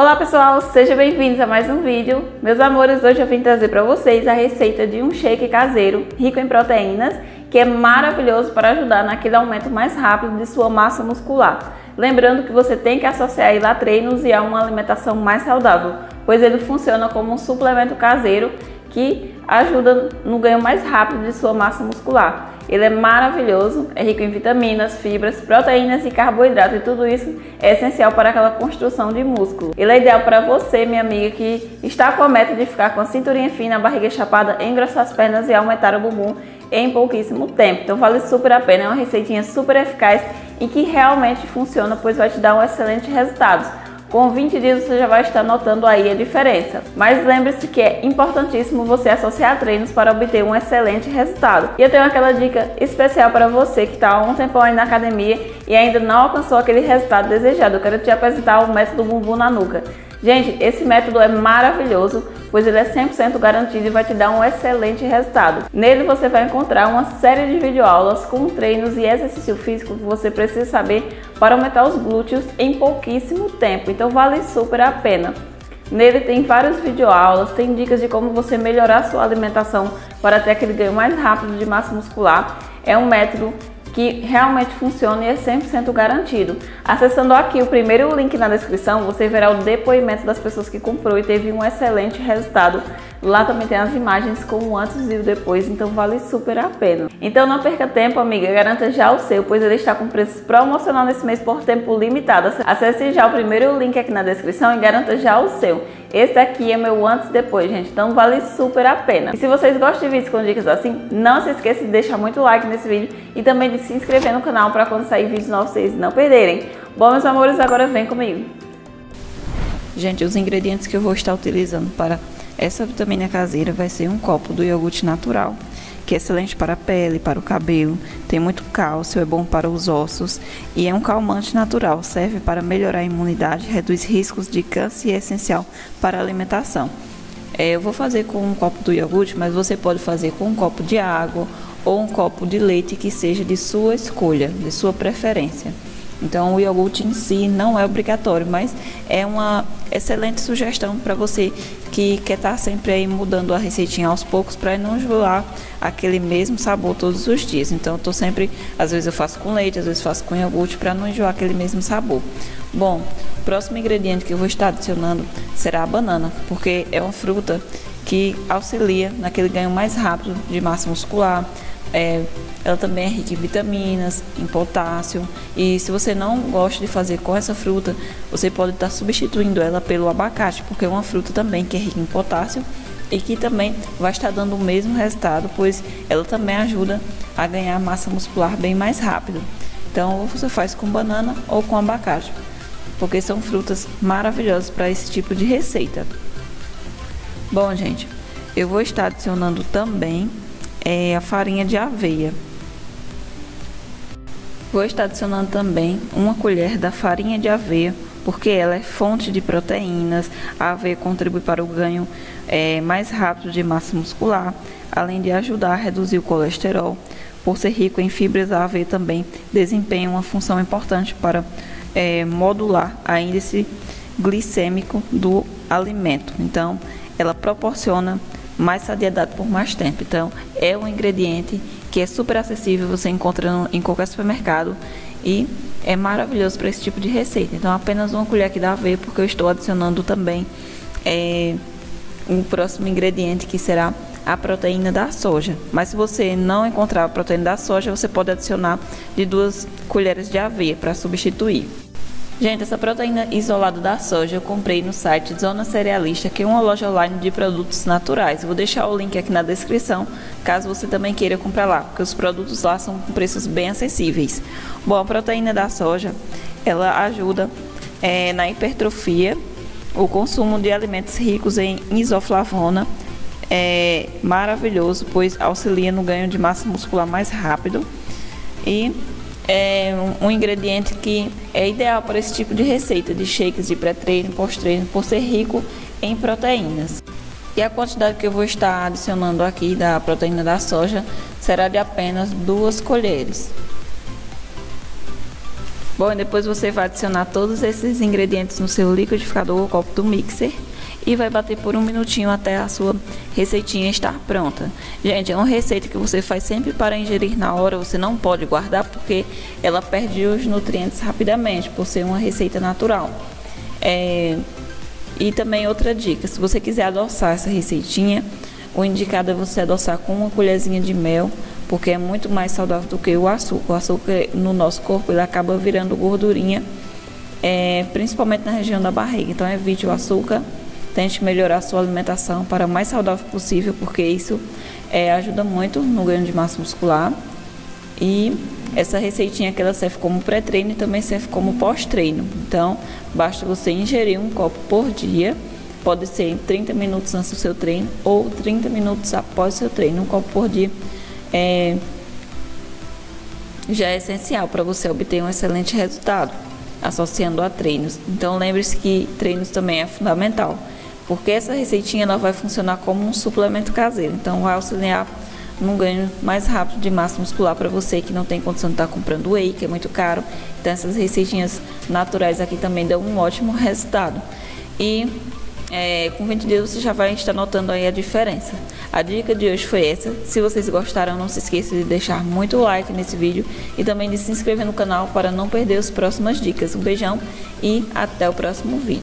Olá pessoal, sejam bem-vindos a mais um vídeo. Meus amores, hoje eu vim trazer para vocês a receita de um shake caseiro rico em proteínas, que é maravilhoso para ajudar naquele aumento mais rápido de sua massa muscular. Lembrando que você tem que associar ele a treinos e a uma alimentação mais saudável, pois ele funciona como um suplemento caseiro que ajuda no ganho mais rápido de sua massa muscular. Ele é maravilhoso, é rico em vitaminas, fibras, proteínas e carboidratos e tudo isso é essencial para aquela construção de músculo. Ele é ideal para você, minha amiga, que está com a meta de ficar com a cinturinha fina, a barriga chapada, engrossar as pernas e aumentar o bumbum em pouquíssimo tempo. Então vale super a pena, é uma receitinha super eficaz e que realmente funciona, pois vai te dar um excelente resultado. Com 20 dias você já vai estar notando aí a diferença. Mas lembre-se que é importantíssimo você associar treinos para obter um excelente resultado. E eu tenho aquela dica especial para você que está há um tempo aí na academia e ainda não alcançou aquele resultado desejado. Eu quero te apresentar o método bumbum na nuca. Gente, esse método é maravilhoso, pois ele é 100% garantido e vai te dar um excelente resultado. Nele você vai encontrar uma série de videoaulas com treinos e exercício físico que você precisa saber para aumentar os glúteos em pouquíssimo tempo, então vale super a pena. Nele tem várias videoaulas, tem dicas de como você melhorar sua alimentação para ter aquele ganho mais rápido de massa muscular. É um método que realmente funciona e é 100% garantido. Acessando aqui o primeiro link na descrição, você verá o depoimento das pessoas que comprou e teve um excelente resultado. Lá também tem as imagens com o antes e o depois, então vale super a pena. Então não perca tempo, amiga, garanta já o seu, pois ele está com preço promocional nesse mês por tempo limitado. Acesse já o primeiro link aqui na descrição e garanta já o seu. Esse aqui é meu antes e depois, gente, então vale super a pena. E se vocês gostam de vídeos com dicas assim, não se esqueça de deixar muito like nesse vídeo e também de se inscrever no canal para quando sair vídeos novos vocês não perderem. Bom, meus amores, agora vem comigo. Gente, os ingredientes que eu vou estar utilizando para essa vitamina caseira vai ser um copo do iogurte natural, que é excelente para a pele, para o cabelo, tem muito cálcio, é bom para os ossos e é um calmante natural, serve para melhorar a imunidade, reduz riscos de câncer e é essencial para a alimentação. É, eu vou fazer com um copo do iogurte, mas você pode fazer com um copo de água ou um copo de leite que seja de sua escolha, de sua preferência. Então, o iogurte em si não é obrigatório, mas é uma excelente sugestão para você que quer estar tá sempre aí mudando a receitinha aos poucos para não enjoar aquele mesmo sabor todos os dias. Então, eu estou sempre, às vezes eu faço com leite, às vezes faço com iogurte para não enjoar aquele mesmo sabor. Bom, o próximo ingrediente que eu vou estar adicionando será a banana, porque é uma fruta que auxilia naquele ganho mais rápido de massa muscular é, ela também é rica em vitaminas, em potássio. E se você não gosta de fazer com essa fruta, você pode estar substituindo ela pelo abacate, porque é uma fruta também que é rica em potássio e que também vai estar dando o mesmo resultado, pois ela também ajuda a ganhar massa muscular bem mais rápido. Então, você faz com banana ou com abacate, porque são frutas maravilhosas para esse tipo de receita. Bom, gente, eu vou estar adicionando também é a farinha de aveia. Vou estar adicionando também uma colher da farinha de aveia, porque ela é fonte de proteínas. A aveia contribui para o ganho é, mais rápido de massa muscular, além de ajudar a reduzir o colesterol. Por ser rico em fibras, a aveia também desempenha uma função importante para é, modular a índice glicêmico do alimento. Então, ela proporciona mais sadiedade por mais tempo. Então, é um ingrediente que é super acessível, você encontra em qualquer supermercado e é maravilhoso para esse tipo de receita. Então, apenas uma colher aqui da aveia, porque eu estou adicionando também é, um próximo ingrediente que será a proteína da soja. Mas se você não encontrar a proteína da soja, você pode adicionar de duas colheres de aveia para substituir. Gente, essa proteína isolada da soja eu comprei no site Zona Cerealista, que é uma loja online de produtos naturais. vou deixar o link aqui na descrição, caso você também queira comprar lá, porque os produtos lá são com preços bem acessíveis. Bom, a proteína da soja, ela ajuda é, na hipertrofia, o consumo de alimentos ricos em isoflavona, é maravilhoso, pois auxilia no ganho de massa muscular mais rápido e é um ingrediente que é ideal para esse tipo de receita de shakes de pré-treino, pós-treino, por ser rico em proteínas. E a quantidade que eu vou estar adicionando aqui da proteína da soja será de apenas duas colheres. Bom, depois você vai adicionar todos esses ingredientes no seu liquidificador ou copo do mixer e vai bater por um minutinho até a sua receitinha estar pronta. Gente, é uma receita que você faz sempre para ingerir na hora, você não pode guardar porque ela perde os nutrientes rapidamente, por ser uma receita natural. É... E também outra dica, se você quiser adoçar essa receitinha, o indicado é você adoçar com uma colherzinha de mel, porque é muito mais saudável do que o açúcar. O açúcar no nosso corpo ele acaba virando gordurinha, é, principalmente na região da barriga. Então evite o açúcar, tente melhorar sua alimentação para o mais saudável possível, porque isso é, ajuda muito no ganho de massa muscular. E essa receitinha que ela serve como pré-treino e também serve como pós-treino. Então, basta você ingerir um copo por dia. Pode ser 30 minutos antes do seu treino ou 30 minutos após o seu treino. Um copo por dia é, já é essencial para você obter um excelente resultado, associando a treinos. Então lembre-se que treinos também é fundamental, porque essa receitinha ela vai funcionar como um suplemento caseiro, então vai auxiliar num ganho mais rápido de massa muscular para você que não tem condição de estar tá comprando whey, que é muito caro. Então essas receitinhas naturais aqui também dão um ótimo resultado. E é, com 20 dias você já vai estar notando aí a diferença. A dica de hoje foi essa. Se vocês gostaram, não se esqueça de deixar muito like nesse vídeo e também de se inscrever no canal para não perder as próximas dicas. Um beijão e até o próximo vídeo.